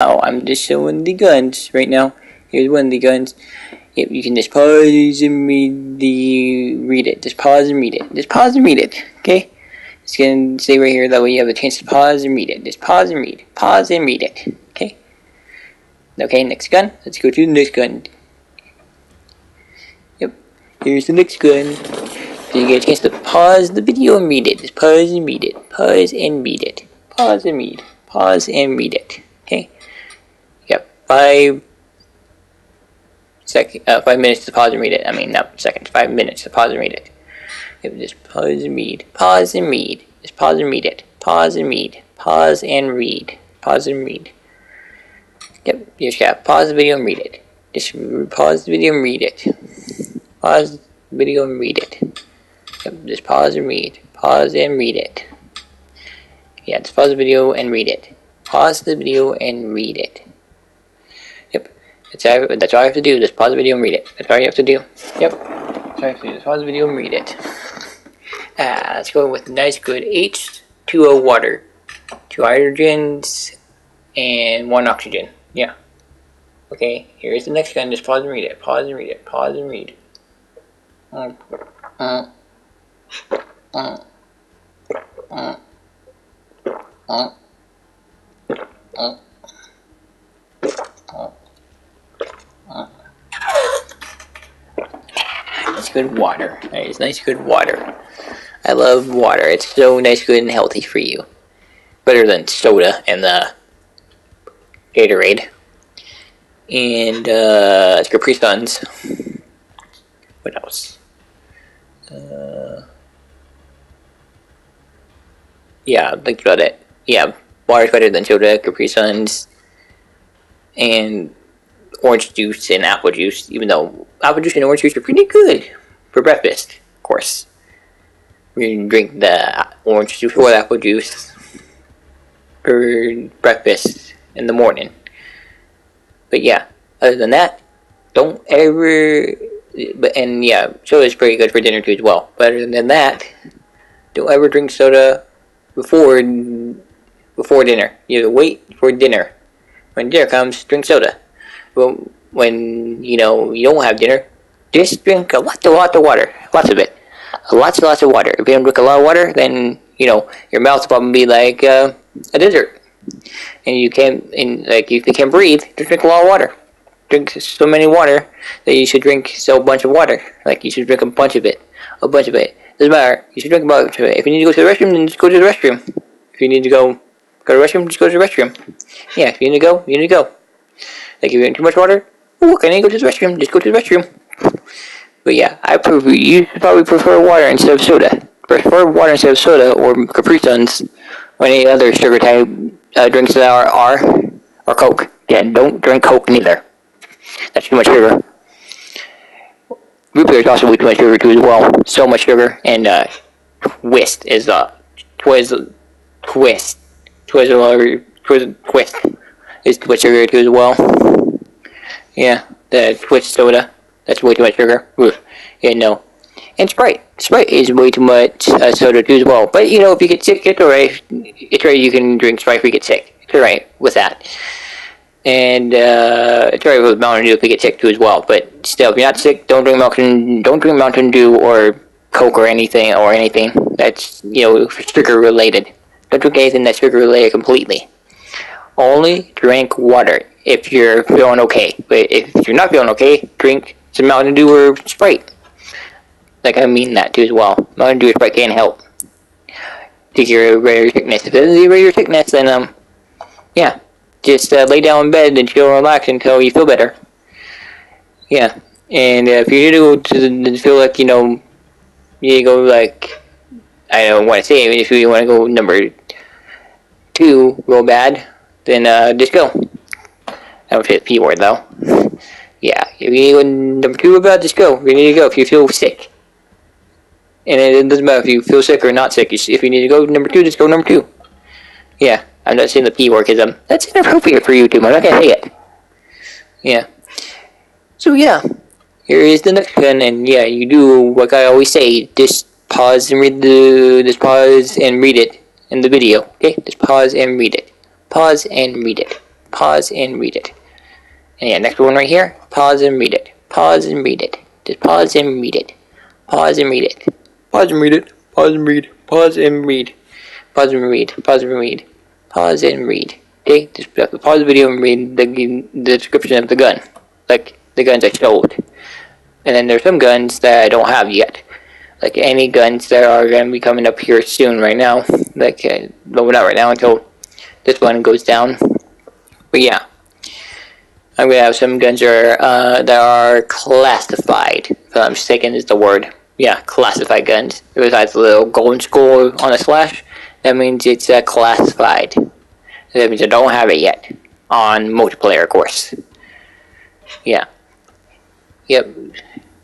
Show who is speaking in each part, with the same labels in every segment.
Speaker 1: Oh, I'm just showing the guns right now. Here's one of the guns. If you can just pause and read the read it. Just pause and read it. Just pause and read it. Okay? It's gonna say right here that way you have a chance to pause and read it. Just pause and read. Pause and read it. Okay? Okay, next gun. Let's go to the next gun. Yep. Here's the next gun. So you get a chance to pause the video and read it. Just pause and read it. Pause and read it. Pause and read. Pause and read it. Okay? Yep. Five sec uh, five minutes to pause and read it. I mean not seconds, five minutes to pause and read it. Yep, just pause and read. Pause and read. Just pause and read it. Pause and read. Pause and read. Pause and read. Yep, you just gotta pause the video and read it. Just pause the video and read it. Pause the video and read it. Yep, just pause and read. Pause and read it. Yeah, just pause the video and read it. Pause the video and read it. That's all, that's all I have to do. Just pause the video and read it. That's all you have to do. Yep, that's all you have to do. Just pause the video and read it. Ah, let's go with nice good H2O water. Two hydrogens and one oxygen. Yeah. Okay, here's the next gun. Just pause and read it. Pause and read it. Pause and read. Uh, uh, uh, uh, uh, uh, uh. It's good water. It's nice, good water. I love water. It's so nice, good, and healthy for you. Better than soda and the Gatorade. And uh, Capri Suns. What else? Uh, yeah, think about it. Yeah, water's better than soda, Capri Suns, and orange juice and apple juice. Even though apple juice and orange juice are pretty good for breakfast, of course. We can drink the orange juice or apple juice for breakfast in the morning. But yeah, other than that, don't ever. But and yeah, soda is pretty good for dinner too as well. But other than that, don't ever drink soda before before dinner. You wait for dinner. When dinner comes, drink soda. When you know you don't have dinner, just drink a lot, a lot of water, lots of it, lots and lots of water. If you don't drink a lot of water, then you know your mouth mouth's probably be like uh, a desert, and you can't, and like if you can't breathe, just drink a lot of water. Drink so many water that you should drink so bunch of water. Like you should drink a bunch of it, a bunch of it. Doesn't matter. You should drink a bunch of it. If you need to go to the restroom, then just go to the restroom. If you need to go go to the restroom, just go to the restroom. Yeah, if you need to go, you need to go. Like if you drink too much water, oh, look, I go to the restroom. Just go to the restroom. But yeah, I prefer you probably prefer water instead of soda. Prefer water instead of soda or Capri Suns or any other sugar type uh, drinks that are, are or Coke. Yeah, don't drink Coke neither. That's too much sugar. Root beer is also too much sugar too as well. So much sugar and uh, twist is uh twist twist twist or twist twist is too much sugar too as well. Yeah, the twist soda. That's way too much sugar. Ugh. Yeah, no. And Sprite. Sprite is way too much uh, soda too as well. But you know, if you get sick, it's alright. It's alright. You can drink Sprite if you get sick. It's alright with that. And uh, it's alright with Mountain Dew if you get sick too as well. But still, if you're not sick, don't drink Mountain. Don't drink Mountain Dew or Coke or anything or anything that's you know sugar related. Don't drink anything that's sugar related completely. Only drink water if you're feeling okay. But if you're not feeling okay, drink some Mountain Dew or Sprite. Like I mean that too as well. Mountain Dew or Sprite can help to cure regular sickness. If it doesn't sickness, then um, yeah, just uh, lay down in bed and chill and relax until you feel better. Yeah, and uh, if you need to go to the, feel like you know, you go like I don't want to say it, if you want to go number two real bad, then uh, just go. I say the P word though. Yeah, if you need number two about, just go. You need to go if you feel sick. And it doesn't matter if you feel sick or not sick. If you need to go number two, just go number two. Yeah, I'm not saying the P word because um, that's inappropriate for YouTube. I'm not gonna say it. Yeah. So yeah, here is the next one, and yeah, you do like I always say. Just pause and read the. Just pause and read it in the video. Okay, just pause and read it. Pause and read it. Pause and read it. And yeah, next one right here. Pause and read it. Pause and read it. Just pause and read it. Pause and read it. Pause and read it. Pause and read. Pause and read. Pause and read. Pause and read. Pause and read. Okay, just pause the video and read the, the description of the gun. Like the guns I showed. And then there's some guns that I don't have yet. Like any guns that are going to be coming up here soon right now. Like, uh, but not right now until this one goes down. But yeah. I'm gonna have some guns are, uh, that are classified. If I'm mistaken is the word. Yeah, classified guns. It has a little golden skull on a slash. That means it's uh, classified. That means I don't have it yet. On multiplayer, of course. Yeah. Yep.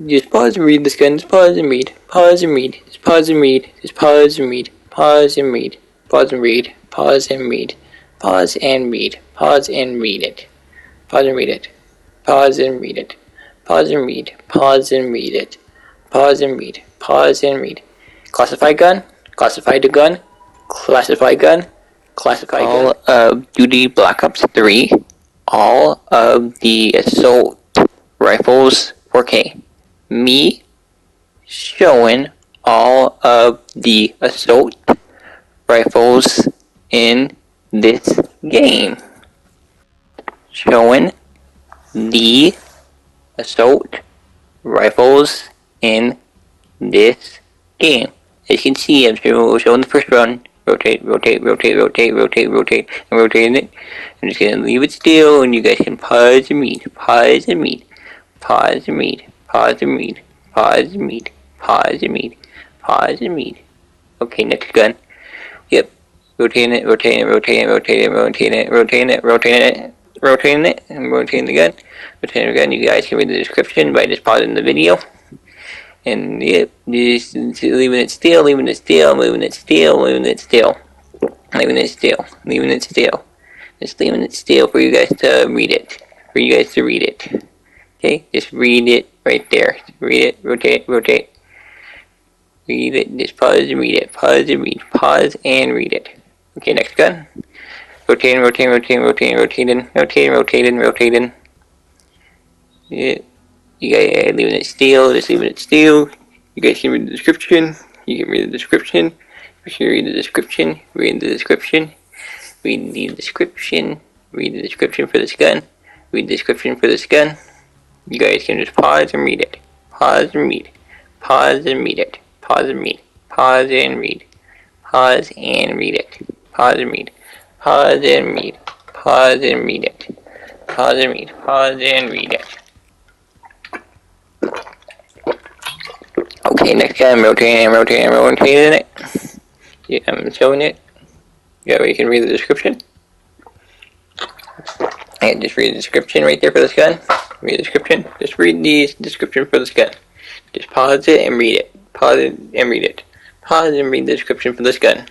Speaker 1: Just pause and read this gun. Just pause and read. Pause and read. Just pause and read. Just pause and read. Pause and read. Pause and read. Pause and read. Pause and read. Pause and read Pause and read it. Pause and read it. Pause and read it. Pause and read. Pause and read it. Pause and read. Pause and read. Classified gun. Classified gun. Classified gun. Classified all gun. Call of Duty Black Ops 3. All of the assault rifles 4K. Me showing all of the assault rifles in this game showing the assault rifles in this game. As you can see, I'm showing the first run. Rotate, rotate, rotate, rotate, rotate, rotate, and rotating it. I'm just gonna leave it still, and you guys can pause and read, pause and read, pause and read, pause and read, pause and read, pause and read, pause and read. Okay, next gun. Rotating it, rotating it, rotating it, rotating it, rotating it, rotating it, rotating it rotating it and rotating the gun. Rotating the gun, you guys can read the description by just pausing the video. And yep, just leaving it still, leaving it still, moving it still, moving it still. Leaving it still, leaving it still. Just leaving it still for you guys to read it. For you guys to read it. Okay, just read it right there. Read it, rotate, rotate. Read it, just pause and read it. Pause and read. Pause and read it. Okay, next gun rotating, rotating, rotating, rotating, rotating, rotating, rotating, rotating. Yeah, you guys uh, leaving it still, just leaving it still. You guys can read the description. You can read the description. You can read the description. Read the description. Read the description. Read the description for this gun. Read the description for this gun. You guys can just pause and read it. Pause and read. Pause and read it. Pause and read. Pause and read. Pause and read it. Pause and read. Pause and read. Pause and read it. Pause and read. Pause and read it. Okay, next time I'm rotating and rotating and rotating it. Yeah, I'm showing it. Yeah, you can read the description. And just read the description right there for this gun. Read the description. Just read the description for this gun. Just pause it and read it. Pause it and read it. Pause and read the description for this gun.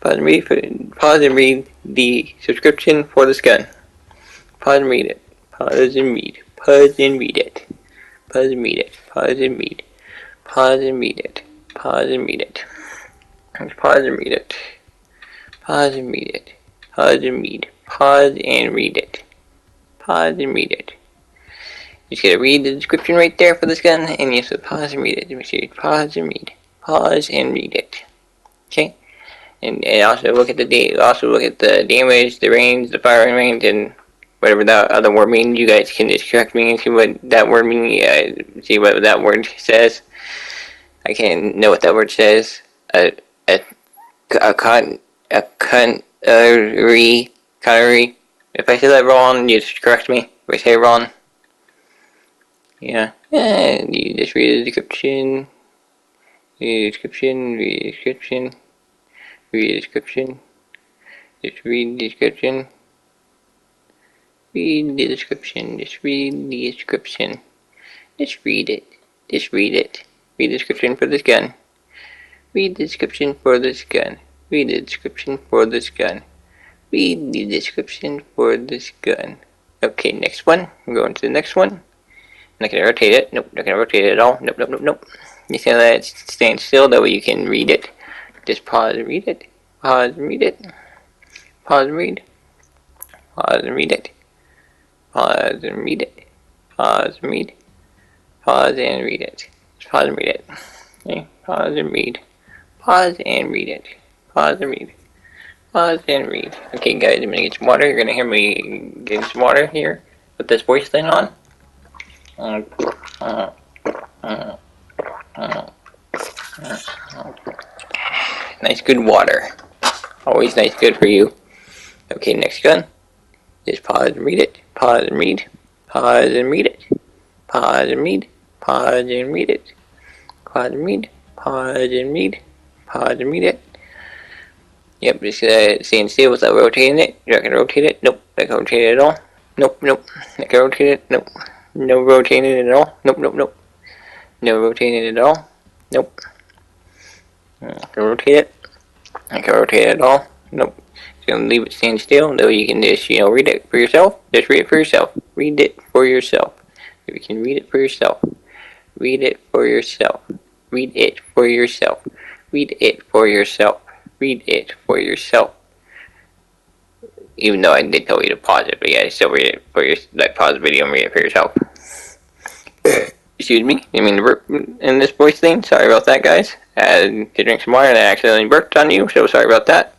Speaker 1: Pause and read, pause and read the subscription for this gun. Pause and read it. Pause and read. Pause and read it. Pause and read it. Pause and read. Pause and read it. Pause and read it. Pause and read it. Pause and read it. Pause and read. Pause and read it. Pause and read it. You just gotta read the description right there for this gun, and you have to pause and read it. Pause and read. Pause and read it. Okay? And, and also look at the da also look at the damage, the range, the firing range, and whatever that other word means. You guys can just correct me and see what that word means. Yeah, see what that word says. I can't know what that word says. A a a con a con re. If I say that wrong, you just correct me. If I say wrong, yeah, and you just read the description. The description. Read the description read the description. Just read the description. Read the description. Just read the description. Just read it. Just read it. Read the description for this gun. Read the description for this gun. Read the description for this gun. Read the description for this gun. Okay, next one. I'm going to the next one. Not gonna rotate it. Nope, not gonna rotate it at all. Nope, nope, nope, nope. That it's staying still, that way you can read it. Just pause and read it. Pause and read it. Pause and read. Pause and read it. Pause and read it. Pause and read. Pause and read it. Pause and read it. Pause and read. Pause and read it. Pause and read. Pause and read. Okay, guys, I'm gonna get some water. You're gonna hear me getting some water here. Put this voice thing on. Uh, uh, uh, uh, nice, good water. Always nice, good for you. Okay, next gun. Just pause and read it. Pause and read. Pause and read it. Pause and read. Pause and read it. Pause and read. Pause and read. Pause and read it. Yep, just uh, staying still without rotating it. You're not gonna rotate it. Nope, not gonna rotate it at all. Nope, nope. Not gonna rotate it. Nope. No rotating it at all. Nope, nope, nope. No rotating it at all. Nope. Not gonna rotate it. Not gonna rotate it at all. Nope. Just gonna leave it stand still. No, you can just, you know, read it for yourself. Just read it for yourself. Read it for yourself. You can read it for yourself. Read it for yourself. Read it for yourself. Read it for yourself. Read it for yourself. Even though I did tell you to pause it, but yeah, still read it for your like pause the video and read it for yourself. Excuse me, I mean burp in this voice thing. Sorry about that, guys. I had to drink some water and I accidentally burped on you, so sorry about that.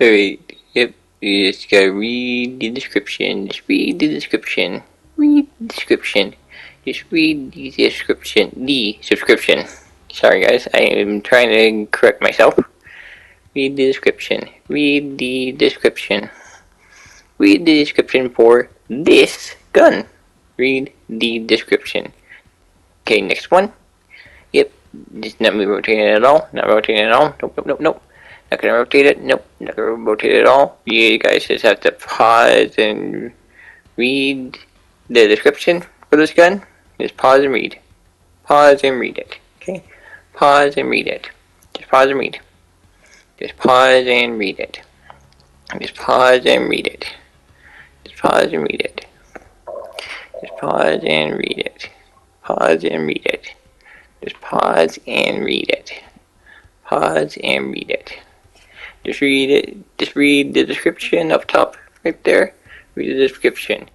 Speaker 1: Alright, yep, you just gotta read the description. Just read the description. Read the description. Just read the description. The subscription. Sorry, guys, I am trying to correct myself. Read the description. Read the description. Read the description for this gun. Read the description. Okay, next one. Yep, just not me rotating at all. Not rotating at all. Nope, nope, nope, nope. Not gonna rotate it. Nope, not gonna rotate it at all. You guys just have to pause and read the description for this gun. Just pause and read. Pause and read it. Okay? Pause and read it. Just pause and read. Just pause and read it. Just pause and read it. Just pause and read it. Just pause and read it. Pause and read it. Just pause and read it. Pause and read it. Just read it. Just read the description up top, right there. Read the description.